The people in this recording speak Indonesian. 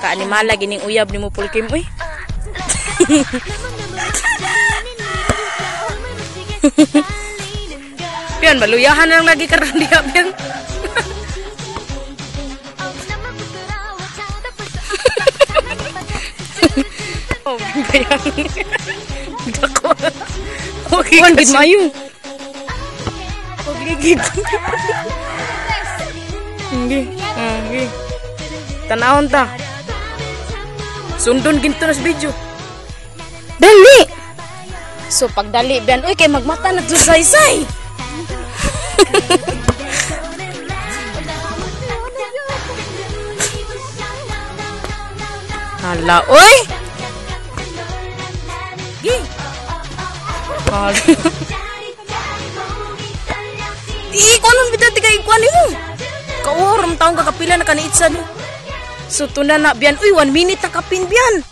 ka animala gining uyab nimo pulkim uy. Pian baluyahan lang lagi karon diha pian. Oh, bayang. Dako. Okay, Wan gid mayo. Okay, gid. Hindi. Hindi. Tanawon ta. Sundon ginto na sa video. Dali! So pagdali biyan, uy kay magmata na to say-say. Hala, uy! Gi! Hala. Anong bida di ka ikuan mo? Kauram taong kakapila na kaniitsa ni. So, tuna na biyan. Uy, one minute na kapin biyan.